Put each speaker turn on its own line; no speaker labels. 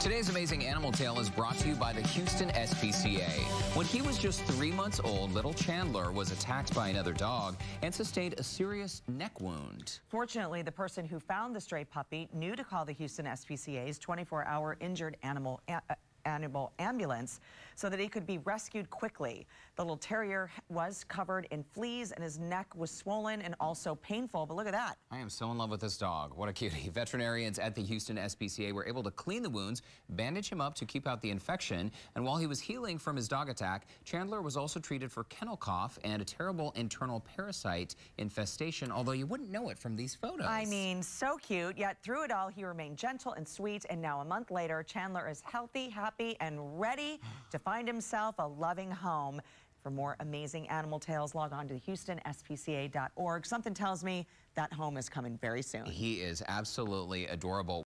Today's amazing animal tale is brought to you by the Houston SPCA. When he was just three months old, little Chandler was attacked by another dog and sustained a serious neck wound.
Fortunately, the person who found the stray puppy knew to call the Houston SPCA's 24-hour injured animal uh, animal ambulance so that he could be rescued quickly. The little terrier was covered in fleas and his neck was swollen and also painful. But look at that.
I am so in love with this dog. What a cutie. Veterinarians at the Houston SPCA were able to clean the wounds, bandage him up to keep out the infection. And while he was healing from his dog attack, Chandler was also treated for kennel cough and a terrible internal parasite infestation, although you wouldn't know it from these photos.
I mean, so cute. Yet through it all, he remained gentle and sweet. And now a month later, Chandler is healthy, happy, happy and ready to find himself a loving home. For more amazing animal tales, log on to HoustonSPCA.org. Something tells me that home is coming very soon.
He is absolutely adorable.